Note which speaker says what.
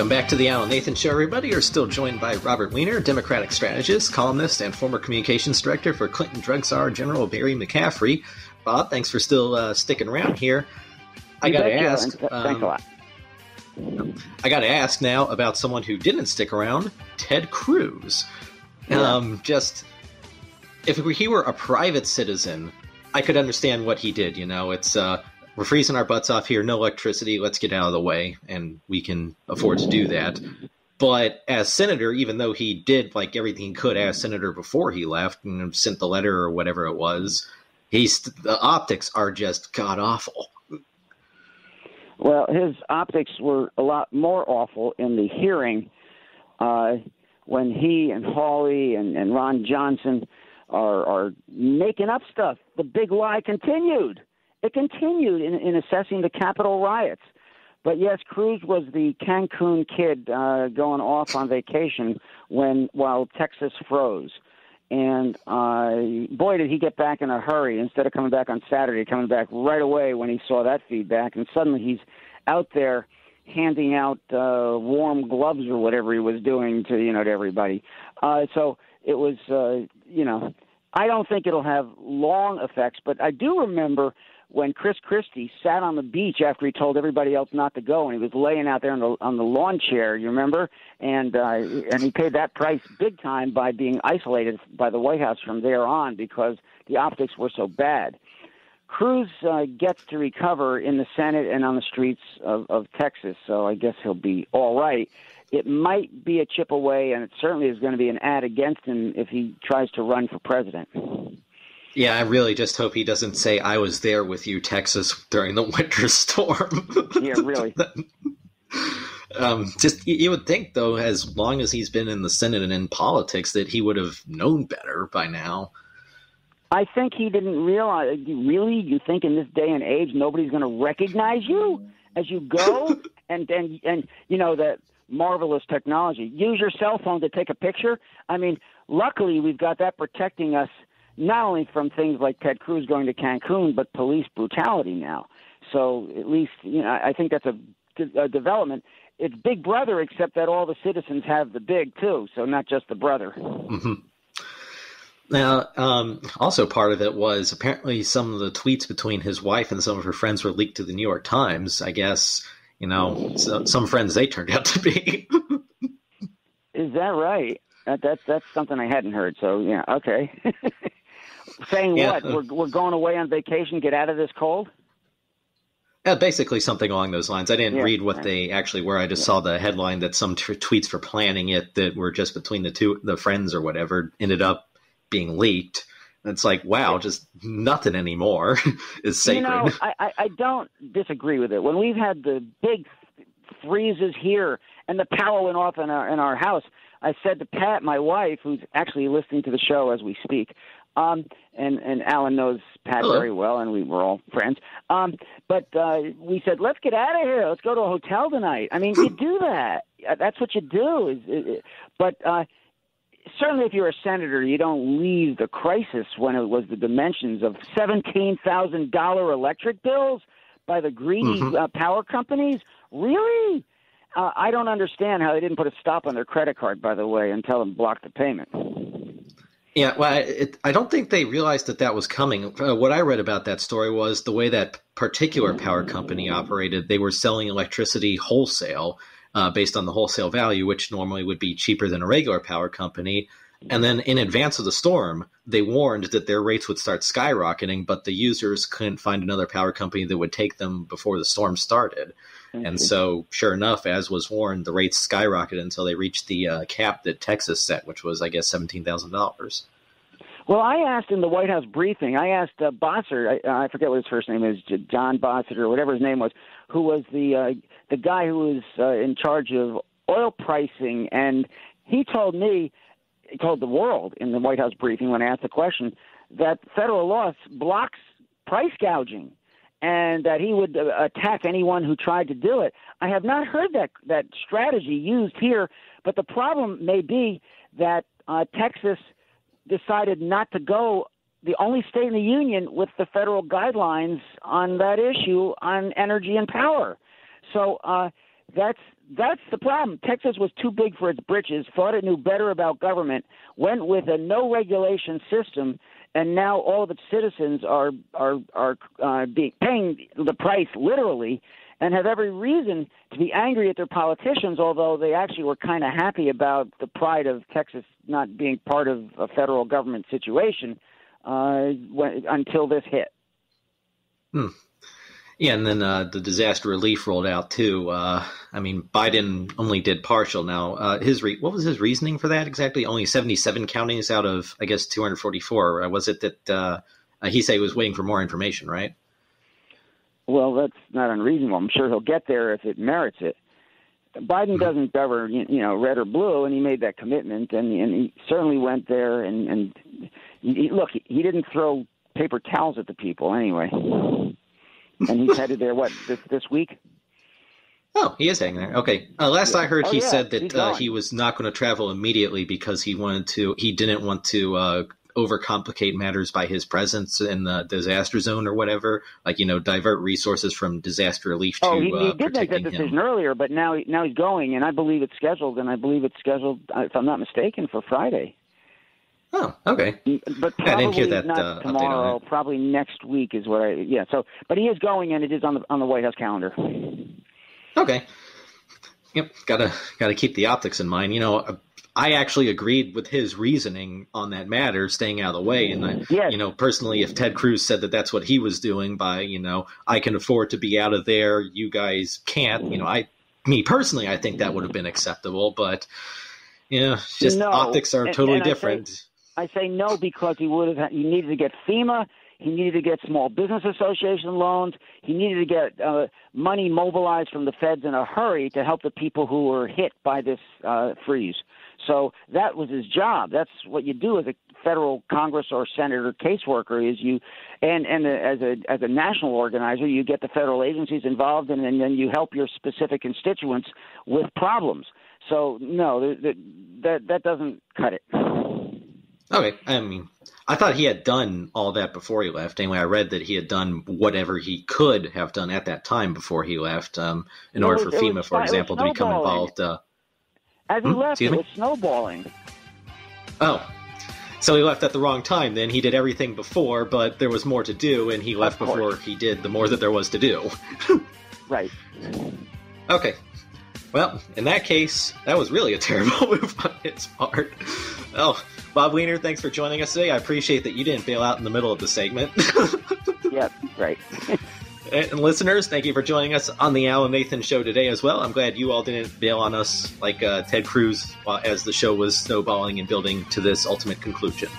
Speaker 1: Welcome back to the Alan Nathan Show, everybody. You're still joined by Robert Weiner, Democratic strategist, columnist, and former communications director for Clinton drug czar General Barry McCaffrey. Bob, thanks for still uh, sticking around here. I got to ask.
Speaker 2: Um, thanks a lot.
Speaker 1: I got to ask now about someone who didn't stick around, Ted Cruz. Yeah. Um, just if he were a private citizen, I could understand what he did. You know, it's uh, we're freezing our butts off here, no electricity, let's get out of the way, and we can afford to do that. But as senator, even though he did like everything he could as senator before he left and sent the letter or whatever it was, he's the optics are just god awful.
Speaker 2: Well, his optics were a lot more awful in the hearing uh, when he and Hawley and, and Ron Johnson are, are making up stuff. The big lie continued. It continued in, in assessing the Capitol riots. But yes, Cruz was the Cancun kid uh, going off on vacation when while Texas froze. And uh, boy, did he get back in a hurry. Instead of coming back on Saturday, coming back right away when he saw that feedback. And suddenly he's out there handing out uh, warm gloves or whatever he was doing to you know to everybody. Uh, so it was uh, you know I don't think it'll have long effects, but I do remember when Chris Christie sat on the beach after he told everybody else not to go, and he was laying out there on the on the lawn chair. You remember? And uh, and he paid that price big time by being isolated by the White House from there on because the optics were so bad. Cruz uh, gets to recover in the Senate and on the streets of, of Texas, so I guess he'll be all right. It might be a chip away, and it certainly is going to be an ad against him if he tries to run for president.
Speaker 1: Yeah, I really just hope he doesn't say I was there with you, Texas, during the winter storm.
Speaker 2: yeah, really.
Speaker 1: um, just you would think, though, as long as he's been in the Senate and in politics, that he would have known better by now.
Speaker 2: I think he didn't realize. Really, you think in this day and age nobody's going to recognize you as you go, and and and you know that marvelous technology. Use your cell phone to take a picture. I mean, luckily we've got that protecting us not only from things like Ted Cruz going to Cancun, but police brutality now. So at least you know I think that's a, a development. It's Big Brother, except that all the citizens have the big too, so not just the brother.
Speaker 1: Mm-hmm. Now, um, also part of it was apparently some of the tweets between his wife and some of her friends were leaked to the New York Times. I guess you know so, some friends they turned out to be.
Speaker 2: Is that right? That, that's that's something I hadn't heard. So yeah, okay. Saying yeah. what? We're we're going away on vacation. Get out of this cold.
Speaker 1: Yeah, basically something along those lines. I didn't yeah, read what yeah. they actually were. I just saw the headline that some t- tweets for planning it that were just between the two, the friends or whatever, ended up being leaked. And it's like, wow, just nothing anymore is sacred.
Speaker 2: You know, I, I don't disagree with it. When we've had the big freezes here and the power went off in our in our house, I said to Pat, my wife, who's actually listening to the show as we speak, um, and and Alan knows Pat
Speaker 1: Hello.
Speaker 2: very well, and we were all friends. Um, but uh, we said, let's get out of here. Let's go to a hotel tonight. I mean, you do that. That's what you do. Is, is, but uh, certainly, if you're a senator, you don't leave the crisis when it was the dimensions of seventeen thousand dollar electric bills by the greedy mm-hmm. uh, power companies. Really? Uh, I don't understand how they didn't put a stop on their credit card, by the way, and tell them block the payment.
Speaker 1: Yeah, well, it, I don't think they realized that that was coming. Uh, what I read about that story was the way that particular power company operated. They were selling electricity wholesale uh, based on the wholesale value, which normally would be cheaper than a regular power company. And then in advance of the storm, they warned that their rates would start skyrocketing, but the users couldn't find another power company that would take them before the storm started. Mm-hmm. And so, sure enough, as was warned, the rates skyrocketed until they reached the uh, cap that Texas set, which was, I guess, seventeen thousand dollars.
Speaker 2: Well, I asked in the White House briefing. I asked uh, Bossert. I, I forget what his first name is, John Bossert or whatever his name was, who was the uh, the guy who was uh, in charge of oil pricing, and he told me, he told the world in the White House briefing when I asked the question that federal law blocks price gouging and that he would uh, attack anyone who tried to do it. I have not heard that that strategy used here, but the problem may be that uh, Texas decided not to go the only state in the union with the federal guidelines on that issue on energy and power. So uh, that's that's the problem. Texas was too big for its britches, thought it knew better about government, went with a no regulation system, and now all of its citizens are are are uh, being, paying the price literally, and have every reason to be angry at their politicians. Although they actually were kind of happy about the pride of Texas not being part of a federal government situation uh, when, until this hit.
Speaker 1: Hmm. Yeah, and then uh, the disaster relief rolled out too. Uh, I mean, Biden only did partial. Now, uh, his re- what was his reasoning for that exactly? Only seventy-seven counties out of, I guess, two hundred forty-four. Uh, was it that uh, he said he was waiting for more information, right?
Speaker 2: Well, that's not unreasonable. I'm sure he'll get there if it merits it. Biden mm-hmm. doesn't govern, you know, red or blue, and he made that commitment, and, and he certainly went there. And, and he, look, he didn't throw paper towels at the people anyway and he's headed there. What this this week?
Speaker 1: Oh, he is hanging there. Okay. Uh, last yeah. I heard, oh, he yeah, said that uh, he was not going to travel immediately because he wanted to. He didn't want to uh, overcomplicate matters by his presence in the disaster zone or whatever. Like you know, divert resources from disaster relief to.
Speaker 2: Oh, he, he
Speaker 1: uh,
Speaker 2: did make that decision him. earlier, but now now he's going, and I believe it's scheduled, and I believe it's scheduled, uh, if I'm not mistaken, for Friday.
Speaker 1: Oh, okay.
Speaker 2: But probably I didn't hear that not uh, tomorrow. Probably next week is what I. Yeah. So, but he is going, and it is on the on the White House calendar.
Speaker 1: Okay. Yep. Gotta gotta keep the optics in mind. You know, I actually agreed with his reasoning on that matter, staying out of the way. And I, yes. you know, personally, if Ted Cruz said that that's what he was doing by, you know, I can afford to be out of there, you guys can't. You know, I, me personally, I think that would have been acceptable, but. You know, just no. optics are totally and, different.
Speaker 2: I say no because he would have he needed to get FEMA, he needed to get Small Business Association loans, he needed to get uh, money mobilized from the feds in a hurry to help the people who were hit by this uh, freeze. So that was his job. That's what you do as a federal Congress or senator caseworker is you, and and as a as a national organizer, you get the federal agencies involved, and, and then you help your specific constituents with problems. So no, that that that doesn't cut it.
Speaker 1: Okay, I mean, I thought he had done all that before he left. Anyway, I read that he had done whatever he could have done at that time before he left, um, in order for FEMA, for example, to become involved. Uh,
Speaker 2: As he hmm? left, it was snowballing.
Speaker 1: Oh, so he left at the wrong time. Then he did everything before, but there was more to do, and he left before he did the more that there was to do.
Speaker 2: right.
Speaker 1: Okay. Well, in that case, that was really a terrible move on his part. Oh, Bob Weiner, thanks for joining us today. I appreciate that you didn't bail out in the middle of the segment.
Speaker 2: yep, right.
Speaker 1: and listeners, thank you for joining us on the Alan Nathan Show today as well. I'm glad you all didn't bail on us like uh, Ted Cruz as the show was snowballing and building to this ultimate conclusion.